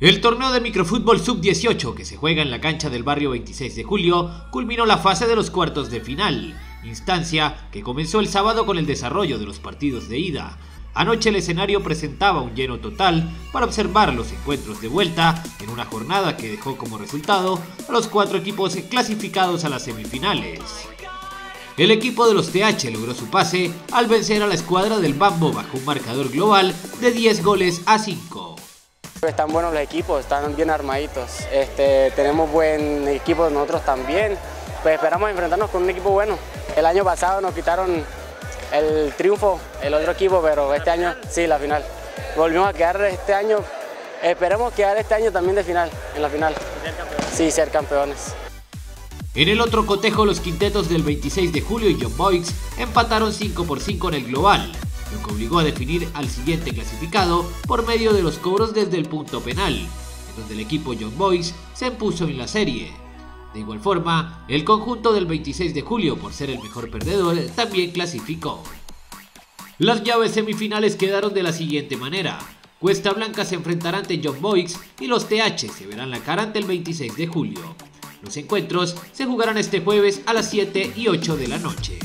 El torneo de microfútbol sub-18 que se juega en la cancha del barrio 26 de julio culminó la fase de los cuartos de final, instancia que comenzó el sábado con el desarrollo de los partidos de ida. Anoche el escenario presentaba un lleno total para observar los encuentros de vuelta en una jornada que dejó como resultado a los cuatro equipos clasificados a las semifinales. El equipo de los TH logró su pase al vencer a la escuadra del Bambo bajo un marcador global de 10 goles a 5. Están buenos los equipos, están bien armaditos. Este, tenemos buen equipo nosotros también. Pues esperamos enfrentarnos con un equipo bueno. El año pasado nos quitaron el triunfo, el otro equipo, pero este año sí, la final. Volvimos a quedar este año, esperemos quedar este año también de final, en la final. Sí, ser campeones. En el otro cotejo, los quintetos del 26 de julio y John Boys empataron 5 por 5 en el global lo que obligó a definir al siguiente clasificado por medio de los cobros desde el punto penal, en donde el equipo John Boys se impuso en la serie. De igual forma, el conjunto del 26 de julio, por ser el mejor perdedor, también clasificó. Las llaves semifinales quedaron de la siguiente manera. Cuesta Blanca se enfrentará ante John Boys y los TH se verán la cara ante el 26 de julio. Los encuentros se jugarán este jueves a las 7 y 8 de la noche.